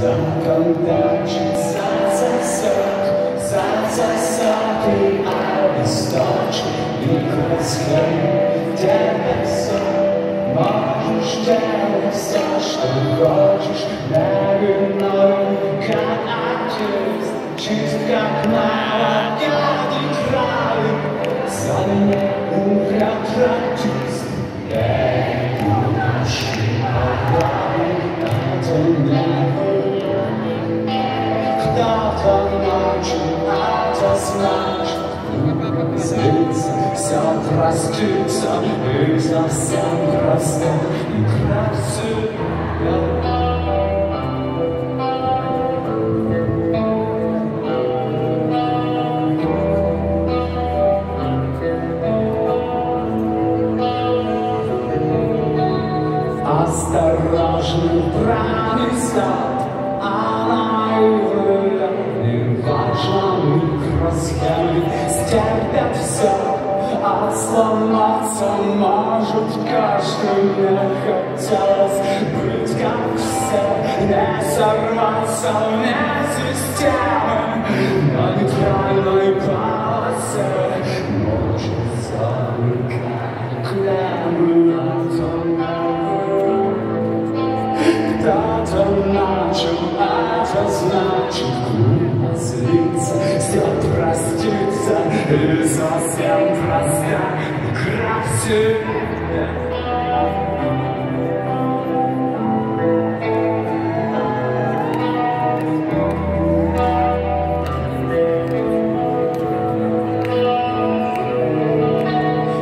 Zaglądać za zasady, ale stać Because him teraz możesz teraz coś dochodzisz Marynor, kanatys, czystka chmara, gady trwały Za nie ukradł Все простится И совсем просто и красиво Осторожный бранный сломаться может каждый Мне хотелось быть как все Не сорваться вне системы. На нейтральной полосе Может замыкать клеммы Кто-то начал, это значит глупо злиться Все проститься и совсем красиво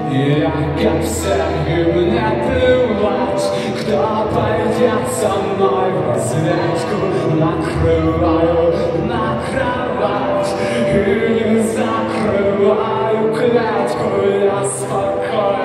Я как всех и мне плевать Кто пойдет со мной в разведку Накрываю на кровать И не закрываю клетку Я спокоен,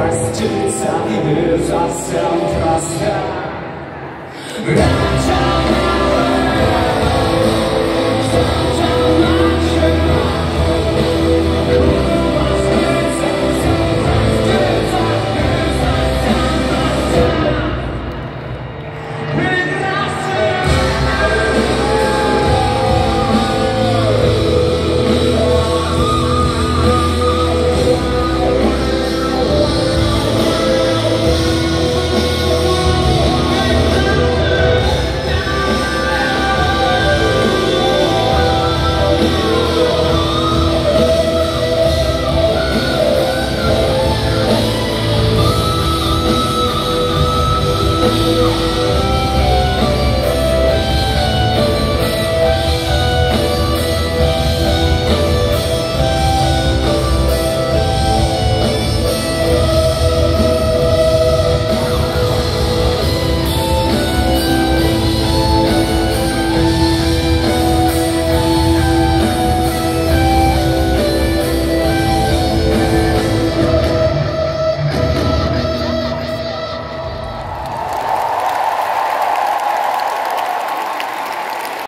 проститься И совсем просто Раджа